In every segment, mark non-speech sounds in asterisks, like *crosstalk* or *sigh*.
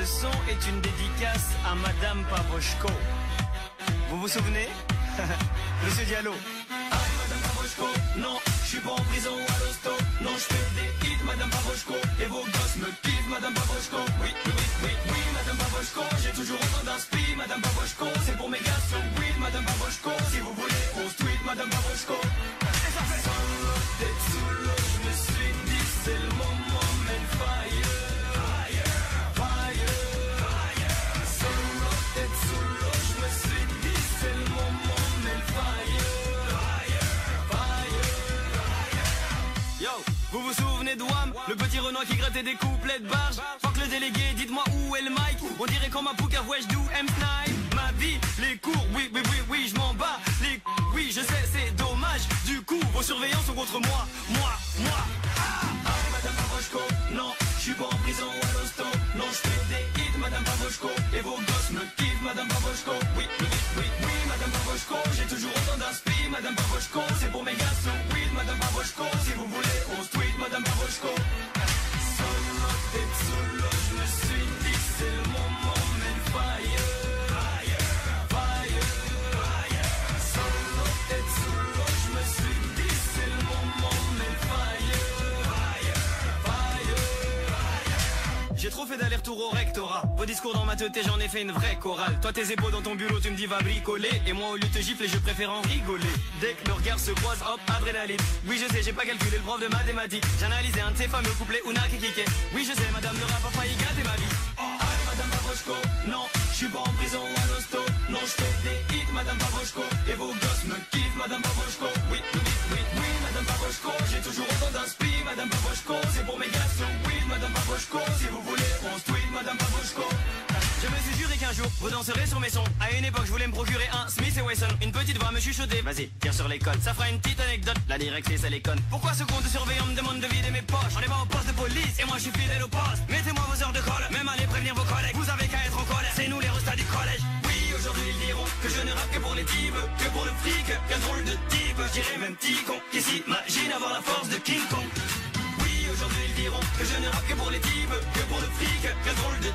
Ce son est une dédicace à Madame Pavoshko. Vous vous souvenez? *laughs* Monsieur Diallo. Aïe, Madame Pavoshko, non, je suis pas en prison à l'hosto. Non, je fais des hits, Madame Pavoshko. Et vos gosses me kiffent, Madame Pavoshko. Qui grattait des couplets de barge Fuck le délégué, dites-moi où est le mic On dirait comme un pouka, ouais do M Snipe Ma vie, les cours, oui, oui, oui, oui, je m'en bats Les oui, je sais, c'est dommage Du coup, vos surveillants sont contre moi Moi, moi Aïe, Madame Pavoshko, non, je suis pas en prison ou à l'hosto. Non, je fais des hits, Madame Pavoshko. Et vos gosses me kiffent, Madame Pavoshko. Oui, oui, oui, oui, Madame Pavoshko. J'ai toujours autant d'inspi, Madame Pavoshko. C'est pour mes Trop fait d'aller-retour au rectorat. Vos discours dans ma tête j'en ai fait une vraie chorale. Toi tes épaules dans ton bureau tu me dis va bricoler. Et moi au lieu de te gifler je préfère en rigoler. Dès que nos regards se croisent hop adrénaline. Oui je sais j'ai pas calculé le prof de mathématiques. J'analysais un de ces fameux couplets Una qui kickait. Oui je sais madame ne rap a failli gâter ma vie. Aïe, Madame Pavoshko, non, je suis pas en prison ou à l'hosto. Non, je des hits, Madame Pavoshko. Et vos gosses me kiffent, Madame. Vous danserez sur mes sons. À une époque je voulais me procurer un Smith et Wesson. Une petite voix me chuchoter Vas-y tire sur les codes. Ça fera une petite anecdote. La directrice elle est conne. Pourquoi ce compte surveillant me demande de vider mes poches? On est pas au poste de police Et moi je suis fidèle au poste. Mettez-moi vos heures de colle. Même allez prévenir vos collègues. Vous avez qu'à être en colère. C'est nous les restats du collège. Oui, aujourd'hui ils diront que je ne rappe que pour les types, que pour le fric, qu'un drôle de type. Je dirais même petit con. Qui s'imagine avoir la force de King Kong? Oui, aujourd'hui ils diront que je ne rappe que pour les types, que pour le fric, qu'un drôle de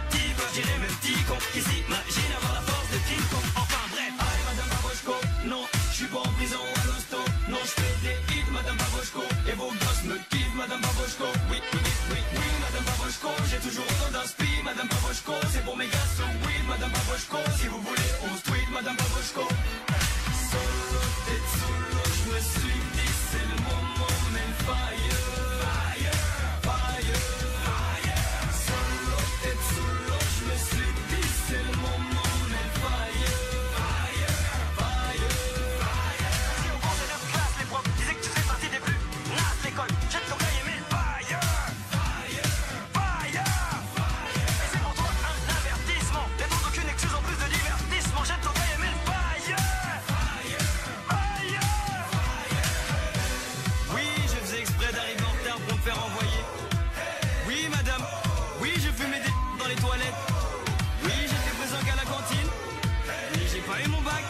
pas eu mon bac.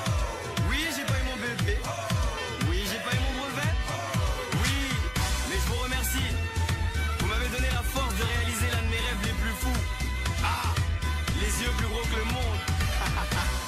Oui, j'ai pas eu mon BEP. Oui, j'ai pas eu mon brevet. Oui, mais je vous remercie. Vous m'avez donné la force de réaliser l'un de mes rêves les plus fous. Ah, les yeux plus gros que le monde. *laughs*